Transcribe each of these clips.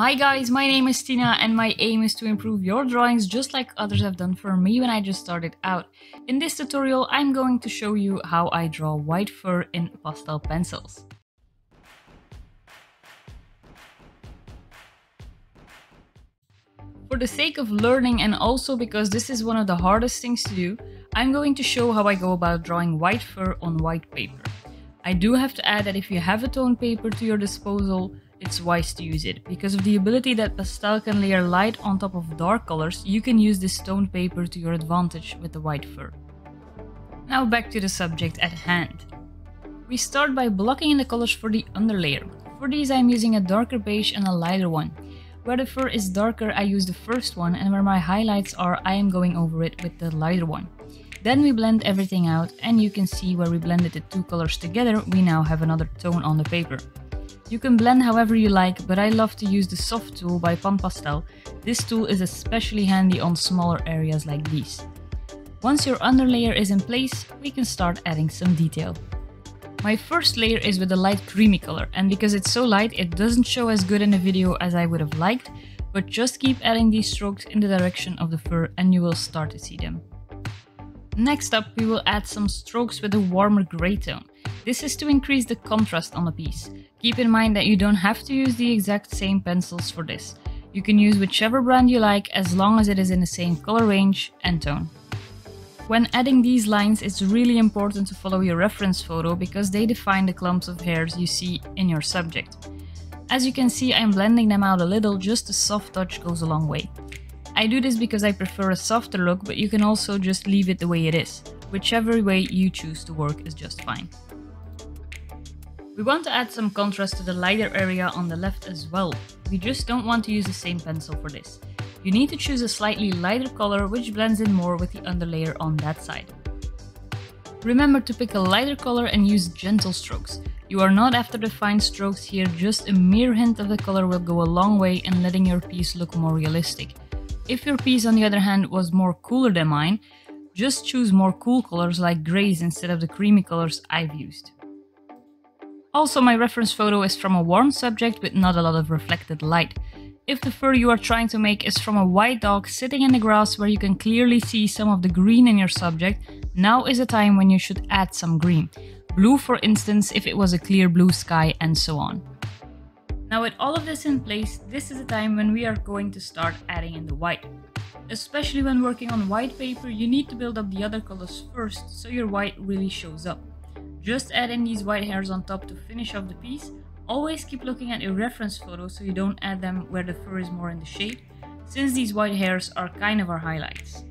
Hi guys, my name is Tina and my aim is to improve your drawings just like others have done for me when I just started out. In this tutorial I'm going to show you how I draw white fur in pastel pencils. For the sake of learning and also because this is one of the hardest things to do, I'm going to show how I go about drawing white fur on white paper. I do have to add that if you have a tone paper to your disposal, it's wise to use it. Because of the ability that pastel can layer light on top of dark colors, you can use this toned paper to your advantage with the white fur. Now back to the subject at hand. We start by blocking in the colors for the underlayer. For these I'm using a darker beige and a lighter one. Where the fur is darker I use the first one and where my highlights are I am going over it with the lighter one. Then we blend everything out and you can see where we blended the two colors together we now have another tone on the paper. You can blend however you like, but I love to use the soft tool by Pan Pastel. This tool is especially handy on smaller areas like these. Once your underlayer is in place, we can start adding some detail. My first layer is with a light creamy color, and because it's so light, it doesn't show as good in the video as I would have liked, but just keep adding these strokes in the direction of the fur and you will start to see them. Next up, we will add some strokes with a warmer grey tone. This is to increase the contrast on the piece. Keep in mind that you don't have to use the exact same pencils for this. You can use whichever brand you like as long as it is in the same color range and tone. When adding these lines, it's really important to follow your reference photo because they define the clumps of hairs you see in your subject. As you can see, I'm blending them out a little, just a soft touch goes a long way. I do this because I prefer a softer look, but you can also just leave it the way it is. Whichever way you choose to work is just fine. We want to add some contrast to the lighter area on the left as well. We just don't want to use the same pencil for this. You need to choose a slightly lighter color which blends in more with the underlayer on that side. Remember to pick a lighter color and use gentle strokes. You are not after the fine strokes here, just a mere hint of the color will go a long way in letting your piece look more realistic. If your piece on the other hand was more cooler than mine, just choose more cool colors like greys instead of the creamy colors I've used. Also, my reference photo is from a warm subject with not a lot of reflected light. If the fur you are trying to make is from a white dog sitting in the grass where you can clearly see some of the green in your subject, now is a time when you should add some green. Blue for instance if it was a clear blue sky and so on. Now with all of this in place, this is a time when we are going to start adding in the white. Especially when working on white paper, you need to build up the other colors first so your white really shows up. Just add in these white hairs on top to finish off the piece. Always keep looking at your reference photo so you don't add them where the fur is more in the shade, since these white hairs are kind of our highlights.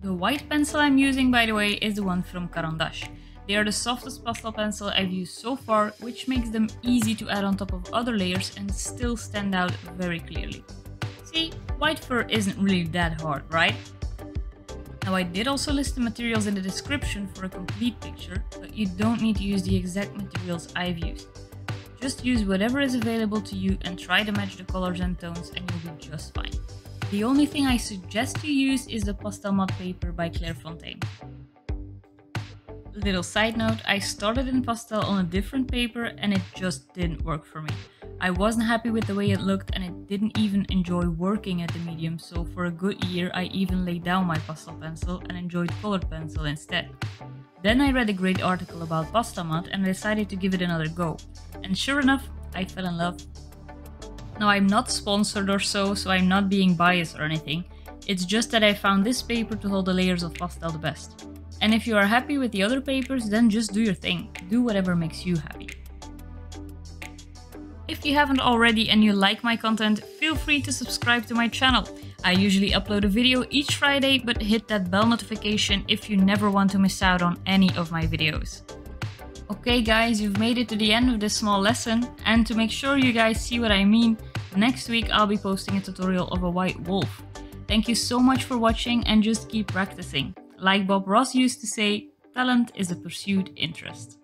The white pencil I'm using by the way is the one from Caran d'Ache. They are the softest pastel pencil I've used so far, which makes them easy to add on top of other layers and still stand out very clearly. See, white fur isn't really that hard, right? Now I did also list the materials in the description for a complete picture, but you don't need to use the exact materials I've used. Just use whatever is available to you and try to match the colors and tones and you'll be just fine. The only thing I suggest you use is the Pastelmat paper by Clairefontaine. Little side note, I started in pastel on a different paper and it just didn't work for me. I wasn't happy with the way it looked and I didn't even enjoy working at the medium, so for a good year I even laid down my pastel pencil and enjoyed colored pencil instead. Then I read a great article about Pastelmat and decided to give it another go. And sure enough, I fell in love. Now I'm not sponsored or so, so I'm not being biased or anything. It's just that I found this paper to hold the layers of pastel the best. And if you are happy with the other papers, then just do your thing. Do whatever makes you happy. If you haven't already and you like my content, feel free to subscribe to my channel. I usually upload a video each Friday, but hit that bell notification if you never want to miss out on any of my videos. Okay guys, you've made it to the end of this small lesson, and to make sure you guys see what I mean, next week I'll be posting a tutorial of a white wolf. Thank you so much for watching and just keep practicing. Like Bob Ross used to say, talent is a pursued interest.